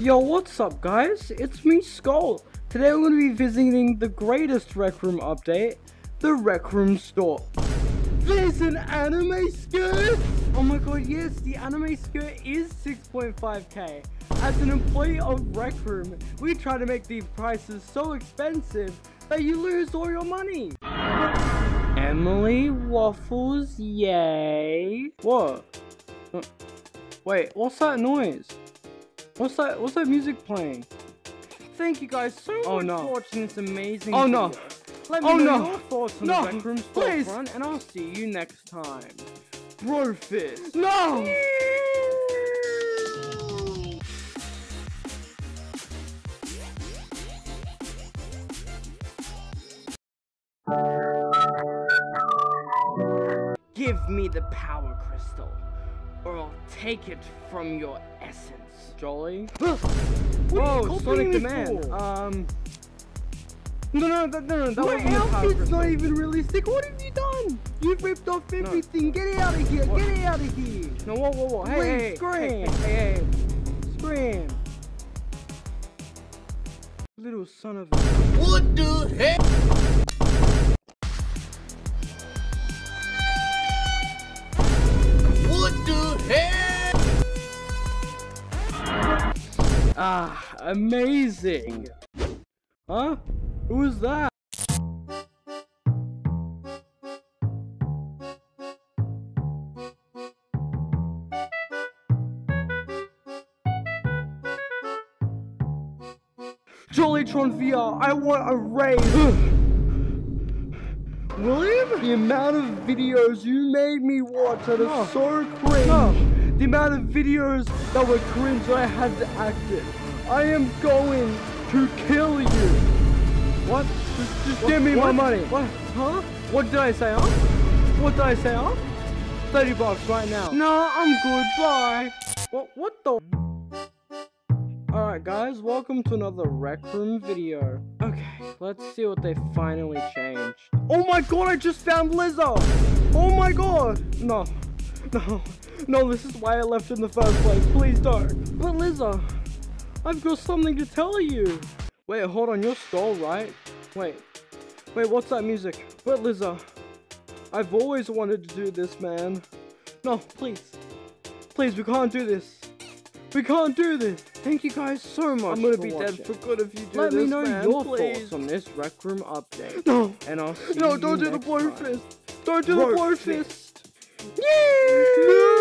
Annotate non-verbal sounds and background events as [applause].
Yo, what's up guys? It's me, Skull. Today we're going to be visiting the greatest Rec Room update, the Rec Room store. There's an anime skirt! Oh my god, yes, the anime skirt is 6.5k. As an employee of Rec Room, we try to make these prices so expensive that you lose all your money. Emily Waffles, yay. What? Wait, what's that noise? What's that? What's that music playing? Thank you guys so Oh, much no. for watching this amazing Oh, no. Let me Oh, know no. your thoughts on No, the Rec Room please. storefront, and I'll see you next time. Brofist. No! Give me the power crystal, or I'll take it from your essence. Jolly? [gasps] Whoa, Whoa, Sonic the Man. for? Um. No, no, that, no, no, that My wasn't outfit's not even realistic. What have you done? You've ripped off everything. Get it out of here. What? Get it out of here. No, whoa, whoa, whoa. Hey, Please, hey, hey, scream. hey, hey, hey. Scram. Little son of a. What the heck? Ah, amazing. Huh? Who's that? Jollytron VR, I want a raise! William? The amount of videos you made me watch that are No. so cringe. No. The amount of videos that were cringe that I had to act in. I am going to kill you. What? Just, just What- give me my money. What? Huh? What did I say, huh? What did I say, huh? 30 bucks right now. No, I'm good, bye. What, what the? Alright guys, welcome to another Rec Room video. Okay, let's see what they finally changed. Oh my god, I just found Lizzo! Oh my god! No, no, no, this is why I left in the first place. Please don't. But Lizzo, I've got something to tell you. Wait, hold on, you're Skull, right? Wait, wait, what's that music? But Lizzo, I've always wanted to do this, man. No, please. Please, we can't do this. We can't do this. Thank you guys so much. I'm gonna be watching. dead for good if you do Let this, Let me know man, your please. thoughts on this Rec Room update. No, And I'll see no, you don't do the time. fist. Don't do the blow fist. fist. Yeah.